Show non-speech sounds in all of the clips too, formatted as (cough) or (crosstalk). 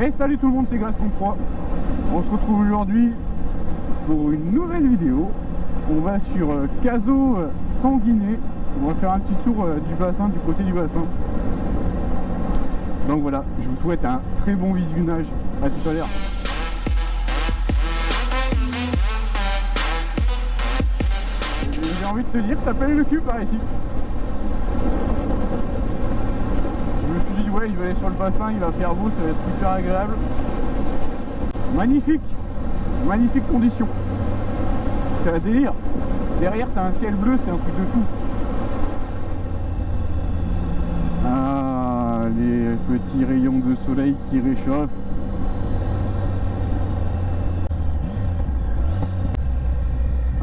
Et salut tout le monde, c'est Gaston 3. On se retrouve aujourd'hui pour une nouvelle vidéo. On va sur euh, Caso euh, Sanguiné. On va faire un petit tour euh, du bassin, du côté du bassin. Donc voilà, je vous souhaite un très bon visionnage. À tout à l'heure. J'ai envie de te dire ça pèle le cul par ici. Je me suis dit je vais aller sur le bassin, il va faire beau, ça va être super agréable. Magnifique Magnifique condition. C'est un délire. Derrière t'as un ciel bleu, c'est un truc de fou. Ah les petits rayons de soleil qui réchauffent.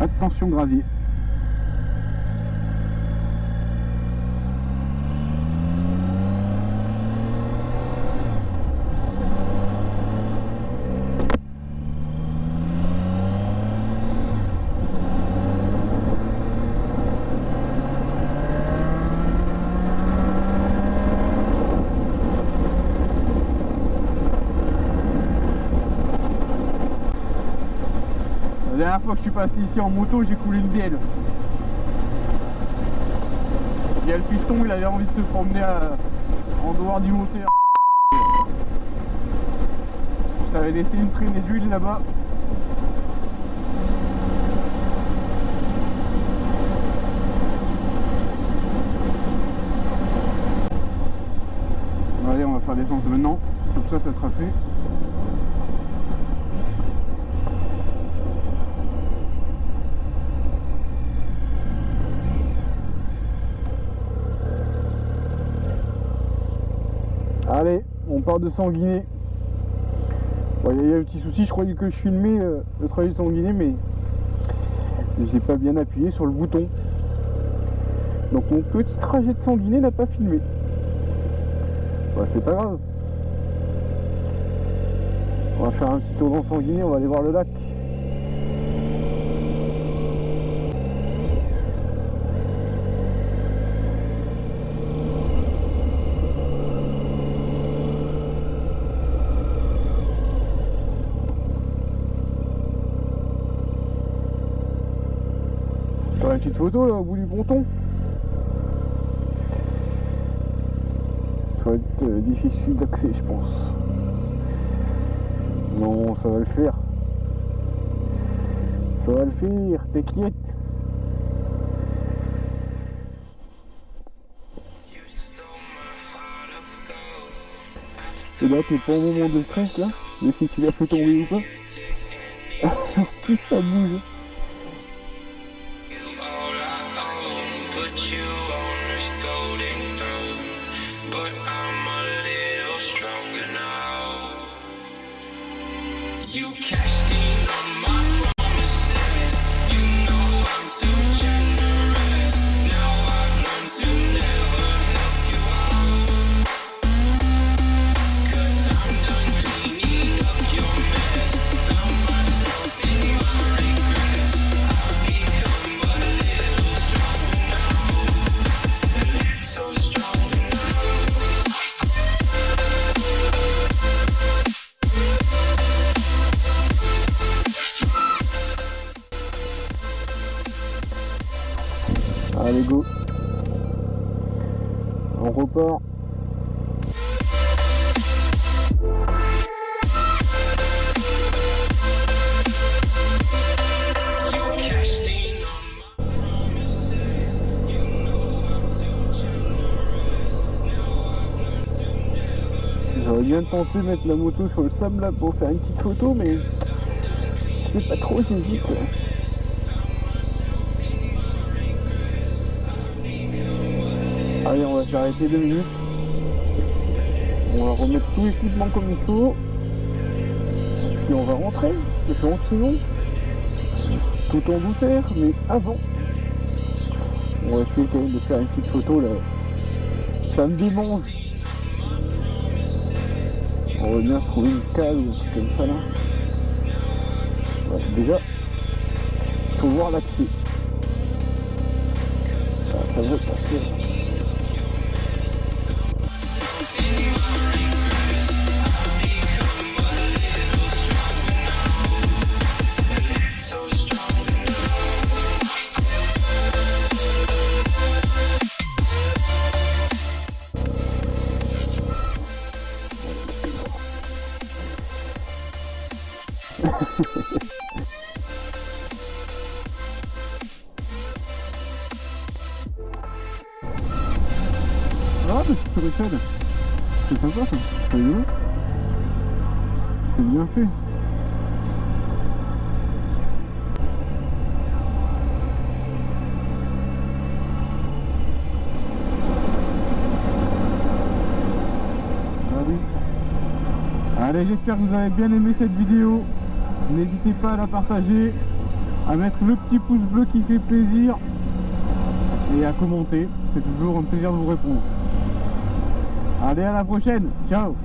Attention gravier. La dernière fois que je suis passé ici en moto, j'ai coulé une bielle. Il y a le piston, il avait envie de se promener en dehors du moteur. Je t'avais laissé une traînée d'huile là-bas. Allez, on va faire l'essence maintenant. Comme ça, ça sera fait. On part de Sanguiné. Il y a un petit souci, je croyais que je filmais euh, le trajet de Sanguiné, mais j'ai pas bien appuyé sur le bouton. Donc mon petit trajet de Sanguiné n'a pas filmé. Bah, c'est pas grave. On va faire un petit tour dans Sanguiné, on va aller voir le lac. Petite photo là au bout du ponton Ça va être euh, difficile d'accès je pense. Non, ça va le faire. Ça va le faire, t'inquiète. C'est là, t'es pas au moment de stress là Mais si tu l'as fait tomber ou pas (laughs) En plus ça bouge. You cashed in I've learned to never. J'aurais bien tenté de mettre la moto sur le sable là pour faire une petite photo mais c'est pas trop j'hésite. Allez on va s'arrêter deux minutes. On va remettre tout l'équipement comme il faut. Puis on va rentrer, gentiment. Tout en douceur, mais avant. On va essayer quand même de faire une petite photo là. Ça me démange. On va bien trouver une case ou comme ça là. Déjà, faut voir l'accès. Ah, ça veut passer. Ah, mais échelle. C'est sympa ça. C'est bien fait. Ah. Allez, j'espère que vous avez bien aimé cette vidéo. N'hésitez pas à la partager, à mettre le petit pouce bleu qui fait plaisir et à commenter. C'est toujours un plaisir de vous répondre. Allez, à la prochaine. Ciao.